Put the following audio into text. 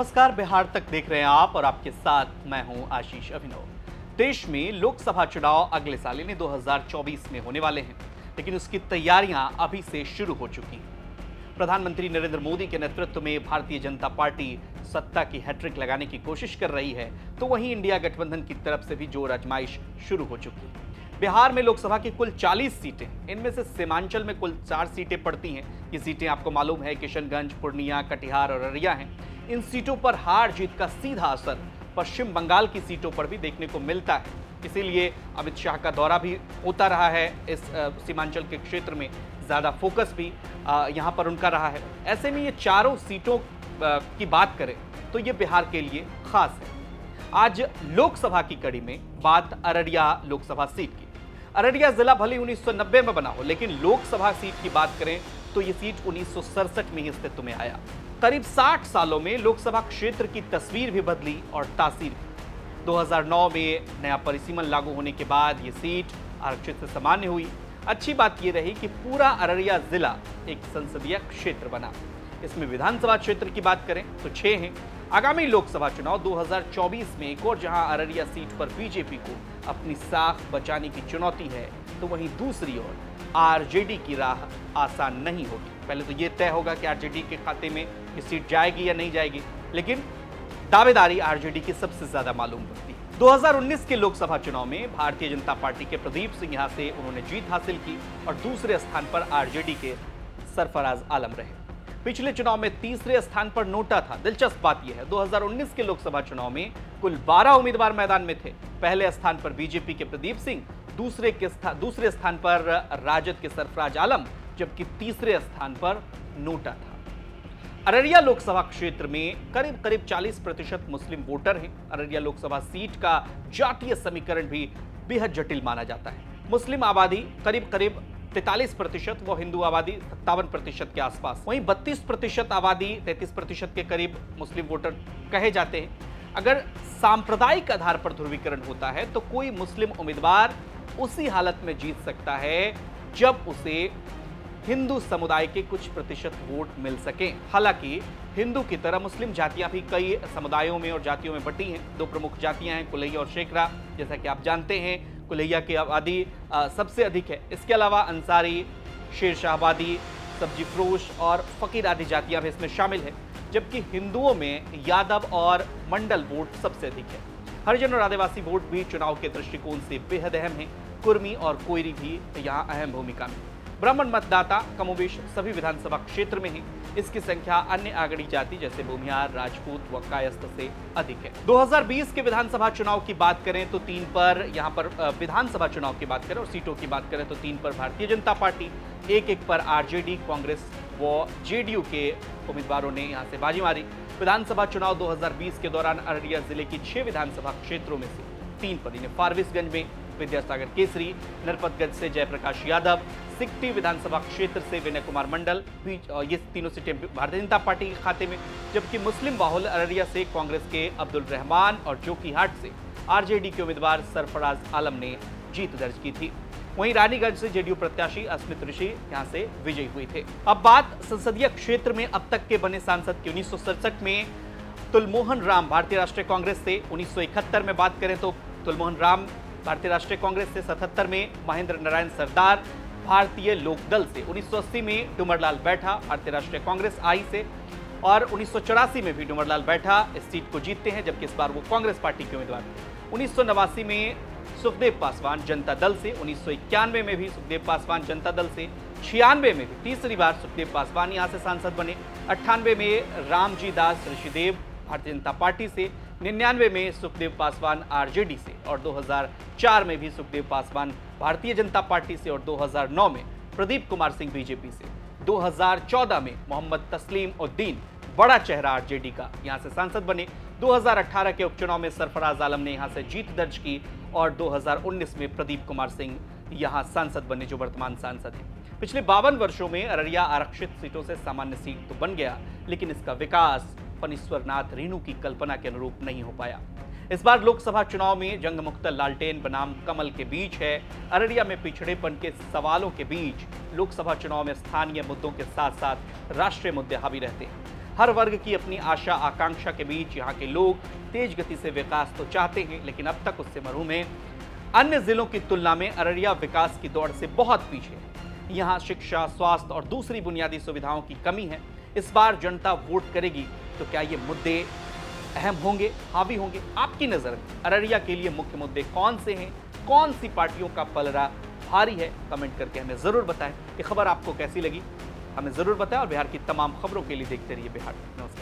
नमस्कार, बिहार तक देख रहे हैं आप और आपके साथ मैं हूँ आशीष अभिनव। देश में लोकसभा चुनाव अगले साल यानी 2024 में होने वाले हैं, लेकिन उसकी तैयारियाँ अभी से शुरू हो चुकी हैं। प्रधानमंत्री नरेंद्र मोदी के नेतृत्व में भारतीय जनता पार्टी सत्ता की हैट्रिक लगाने की कोशिश कर रही है तो वहीं इंडिया गठबंधन की तरफ़ से भी ज़ोर आजमाइश शुरू हो चुकी है। बिहार में लोकसभा की कुल 40 सीटें, इनमें से सीमांचल में कुल चार सीटें पड़ती हैं। ये सीटें आपको मालूम है, किशनगंज, पूर्णिया, कटिहार और अररिया हैं। इन सीटों पर हार जीत का सीधा असर पश्चिम बंगाल की सीटों पर भी देखने को मिलता है। इसीलिए अमित शाह का दौरा भी होता रहा है। इस सीमांचल के क्षेत्र में ज़्यादा फोकस भी यहाँ पर उनका रहा है। ऐसे में ये चारों सीटों की बात करें तो ये बिहार के लिए खास है। आज लोकसभा की कड़ी में बात अररिया लोकसभा सीट की। अररिया जिला भले 1990 में बना हो, लेकिन लोकसभा सीट की बात करें तो ये सीट उन्नीस में ही अस्तित्व में आया। करीब 60 सालों में लोकसभा क्षेत्र की तस्वीर भी बदली और तासीर भी। 2009 में नया परिसीमन लागू होने के बाद ये सीट आरक्षित से सामान्य हुई। अच्छी बात यह रही कि पूरा अररिया जिला एक संसदीय क्षेत्र बना। इसमें विधानसभा क्षेत्र की बात करें तो छह हैं। आगामी लोकसभा चुनाव 2024 में एक और जहाँ अररिया सीट पर बीजेपी को अपनी साख बचाने की चुनौती है तो वहीं दूसरी ओर आरजेडी की राह आसान नहीं होगी। पहले तो ये तय होगा कि आरजेडी के खाते में ये सीट जाएगी या नहीं जाएगी, लेकिन दावेदारी आरजेडी की सबसे ज़्यादा मालूम पड़ती है। 2019 के लोकसभा चुनाव में भारतीय जनता पार्टी के प्रदीप सिंह यहाँ से उन्होंने जीत हासिल की और दूसरे स्थान पर आरजेडी के सरफराज आलम रहे। पिछले चुनाव में तीसरे स्थान पर नोटा था। दिलचस्प बात यह है 2019 के लोकसभा चुनाव में कुल 12 उम्मीदवार मैदान में थे। पहले स्थान पर बीजेपी के प्रदीप सिंह दूसरे के स्थान दूसरे स्थान पर राजद के सरफराज आलम, जबकि तीसरे स्थान पर नोटा था। अररिया लोकसभा क्षेत्र में करीब करीब 40 प्रतिशत मुस्लिम वोटर हैं। अररिया लोकसभा सीट का जातीय समीकरण भी बेहद जटिल माना जाता है। मुस्लिम आबादी करीब करीब तैतालीस प्रतिशत, व हिंदू आबादी सत्तावन प्रतिशत के आसपास। वहीं बत्तीस प्रतिशत आबादी तैतीस प्रतिशत के करीब मुस्लिम वोटर कहे जाते हैं। अगर सांप्रदायिक आधार पर ध्रुवीकरण होता है तो कोई मुस्लिम उम्मीदवार उसी हालत में जीत सकता है जब उसे हिंदू समुदाय के कुछ प्रतिशत वोट मिल सके। हालाँकि हिंदू की तरह मुस्लिम जातियाँ भी कई समुदायों में और जातियों में बटी हैं। दो प्रमुख जातियाँ हैं, कुलैया और शेखरा। जैसा कि आप जानते हैं, कुलैया की आबादी सबसे अधिक है। इसके अलावा अंसारी, शेर शाहबादी, सब्ज़ी फ्रोश और फकीर आदि जातियाँ भी इसमें शामिल हैं। जबकि हिंदुओं में यादव और मंडल वोट सबसे अधिक है। हरिजन और आदिवासी वोट भी चुनाव के दृष्टिकोण से बेहद अहम है। कुर्मी और कोयरी भी यहाँ अहम भूमिका में। ब्राह्मण मतदाता कमोवेश सभी विधानसभा क्षेत्र में है। इसकी संख्या अन्य आगड़ी जाति जैसे भूमिहार, राजपूत व कायस्थ से अधिक है। 2020 के विधानसभा चुनाव की बात करें तो तीन पर यहाँ पर विधानसभा चुनाव की बात करें और सीटों की बात करें तो तीन पर भारतीय जनता पार्टी, एक एक पर आरजेडी, कांग्रेस व जेडीयू के उम्मीदवारों ने यहाँ से बाजी मारी। विधानसभा चुनाव 2020 के दौरान अररिया ज़िले की छह विधानसभा क्षेत्रों में से तीन पर इन्हें फारबिसगंज में, विद्यासागर केसरी, नरपतगंज से जयप्रकाश यादव, सिकटी विधानसभा क्षेत्र से विनय कुमार मंडल ये तीनों सीटें भारतीय जनता पार्टी के खाते में, जबकि मुस्लिम बाहुल अररिया से कांग्रेस के अब्दुल रहमान और जोकीहाट से आरजेडी के उम्मीदवार सरफराज आलम ने जीत दर्ज की थी। वहीं रानीगंज से जेडीयू प्रत्याशी अस्मित ऋषि यहाँ से विजयी हुए थे। अब बात संसदीय क्षेत्र में अब तक के बने सांसद की उन्नीस सौ सड़सठ में तुलमोहन राम, भारतीय राष्ट्रीय कांग्रेस से उन्नीस सौ इकहत्तर में बात करें तो तुलमोहन राम, भारतीय राष्ट्रीय कांग्रेस से सतहत्तर में, महेंद्र नारायण सरदार, भारतीय लोकदल से 1980 में डुमरलाल बैठा, भारतीय राष्ट्रीय कांग्रेस आई से, और उन्नीस सौ चौरासी में भी डुमरलाल बैठा, इस सीट को जीतते हैं, जबकि इस बार वो कांग्रेस पार्टी के उम्मीदवार उन्नीस में सुखदेव पासवान जनता दल से, उन्नीस में भी सुखदेव पासवान जनता दल से, छियानवे में भी तीसरी बार सुखदेव पासवान यहाँ से सांसद बने। अट्ठानवे में रामजी दास ऋषिदेव भारतीय जनता पार्टी से, निन्यानवे में सुखदेव पासवान आरजेडी से और 2004 में भी सुखदेव पासवान भारतीय जनता पार्टी से और 2009 में प्रदीप कुमार सिंह बीजेपी से। 2014 में मोहम्मद तस्लीम उद्दीन, बड़ा चेहरा आरजेडी का यहाँ से सांसद बने। 2018 के उपचुनाव में सरफराज आलम ने यहाँ से जीत दर्ज की और 2019 में प्रदीप कुमार सिंह यहाँ सांसद बने, जो वर्तमान सांसद हैं। पिछले बावन वर्षों में अररिया आरक्षित सीटों से सामान्य सीट तो बन गया, लेकिन इसका विकास फनीश्वरनाथ रेणु की कल्पना के अनुरूप नहीं हो पाया। इस बार लोकसभा चुनाव में जंग मुक्त लालटेन बनाम कमल के बीच है। अररिया में पिछड़ेपन के सवालों के बीच लोकसभा चुनाव में स्थानीय मुद्दों के साथ साथ राष्ट्रीय मुद्दे हावी रहते हैं। हर वर्ग की अपनी आशा, आकांक्षा के बीच यहाँ के लोग तेज गति से विकास तो चाहते हैं, लेकिन अब तक उससे मरूम है। अन्य जिलों की तुलना में अररिया विकास की दौड़ से बहुत पीछे है। यहाँ शिक्षा, स्वास्थ्य और दूसरी बुनियादी सुविधाओं की कमी है। इस बार जनता वोट करेगी तो क्या ये मुद्दे अहम होंगे? हावी होंगे? आपकी नज़र में अररिया के लिए मुख्य मुद्दे कौन से हैं? कौन सी पार्टियों का पलरा भारी है? कमेंट करके हमें ज़रूर बताएँ। ये खबर आपको कैसी लगी? हमें ज़रूर बताएँ और बिहार की तमाम खबरों के लिए देखते रहिए बिहार नमस्कार